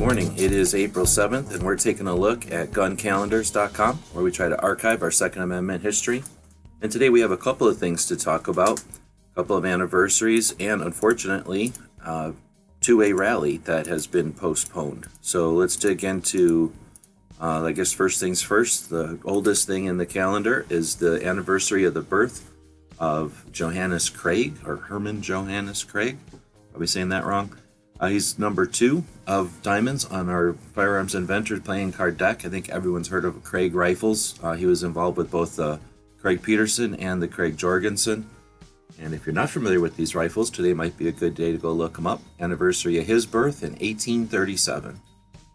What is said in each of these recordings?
It is April 7th, and we're taking a look at guncalendars.com, where we try to archive our Second Amendment history. And today we have a couple of things to talk about a couple of anniversaries, and unfortunately, uh, to a rally that has been postponed. So let's dig into, uh, I guess, first things first. The oldest thing in the calendar is the anniversary of the birth of Johannes Krag, or Herman Johannes Krag. Are we saying that wrong? Uh, he's number two of diamonds on our Firearms Inventors playing card deck. I think everyone's heard of Krag Rifles. Uh, he was involved with both the Krag Petersson and the Krag Jorgensen. And if you're not familiar with these rifles, today might be a good day to go look them up. Anniversary of his birth in 1837.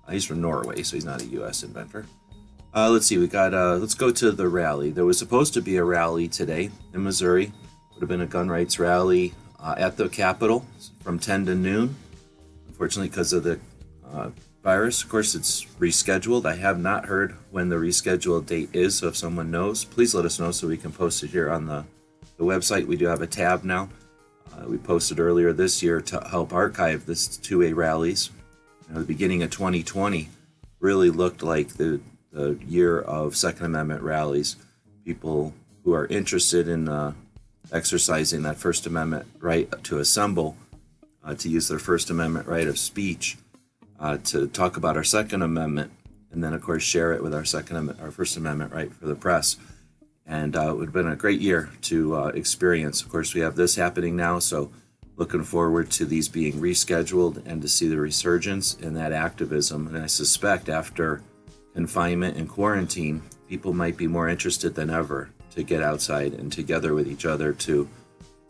Uh, he's from Norway, so he's not a U.S. inventor. Uh, let's see, we got, uh, let's go to the rally. There was supposed to be a rally today in Missouri. Would have been a gun rights rally uh, at the Capitol from 10 to noon. Unfortunately, because of the uh, virus, of course, it's rescheduled. I have not heard when the rescheduled date is, so if someone knows, please let us know so we can post it here on the, the website. We do have a tab now. Uh, we posted earlier this year to help archive this 2A rallies. You know, the beginning of 2020 really looked like the, the year of Second Amendment rallies. People who are interested in uh, exercising that First Amendment right to assemble uh, to use their First Amendment right of speech uh, to talk about our Second Amendment, and then of course share it with our Second Amendment, our First Amendment right for the press. And uh, it would have been a great year to uh, experience. Of course, we have this happening now, so looking forward to these being rescheduled and to see the resurgence in that activism. And I suspect after confinement and quarantine, people might be more interested than ever to get outside and together with each other to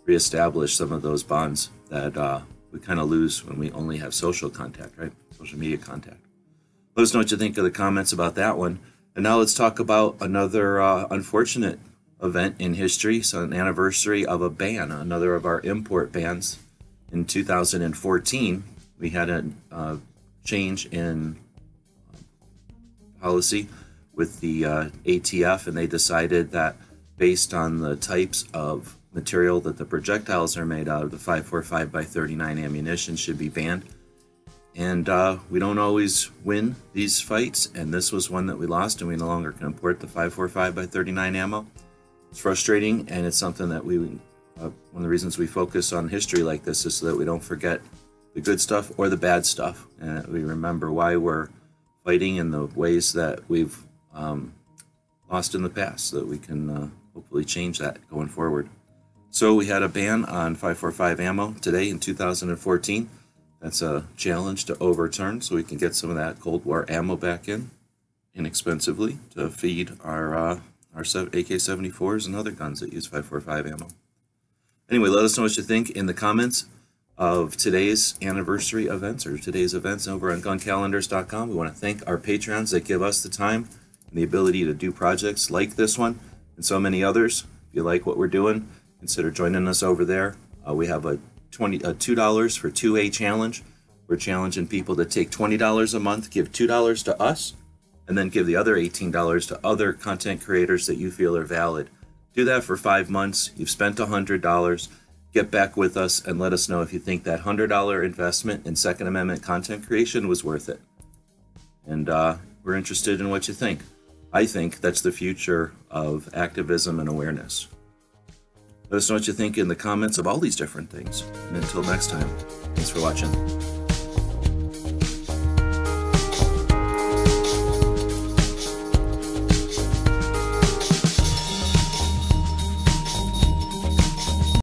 reestablish some of those bonds that uh, we kind of lose when we only have social contact, right? Social media contact. Let us know what you think of the comments about that one. And now let's talk about another uh, unfortunate event in history. So, an anniversary of a ban, another of our import bans. In 2014, we had a uh, change in policy with the uh, ATF, and they decided that based on the types of material that the projectiles are made out of, the 545 by 39 ammunition should be banned. And uh, we don't always win these fights, and this was one that we lost, and we no longer can import the 545 by 39 ammo. It's frustrating, and it's something that we, uh, one of the reasons we focus on history like this is so that we don't forget the good stuff or the bad stuff, and we remember why we're fighting in the ways that we've um, lost in the past, so that we can uh, hopefully change that going forward. So we had a ban on 545 ammo today in 2014. That's a challenge to overturn so we can get some of that Cold War ammo back in inexpensively to feed our uh, our AK-74s and other guns that use 545 ammo. Anyway, let us know what you think in the comments of today's anniversary events or today's events over on guncalendars.com. We want to thank our patrons that give us the time and the ability to do projects like this one and so many others. If you like what we're doing, consider joining us over there. Uh, we have a twenty uh, two dollars for two A challenge. We're challenging people to take twenty dollars a month, give two dollars to us, and then give the other eighteen dollars to other content creators that you feel are valid. Do that for five months. You've spent a hundred dollars. Get back with us and let us know if you think that hundred dollar investment in Second Amendment content creation was worth it. And uh, we're interested in what you think. I think that's the future of activism and awareness. Let us know what you think in the comments of all these different things. And until next time, thanks for watching.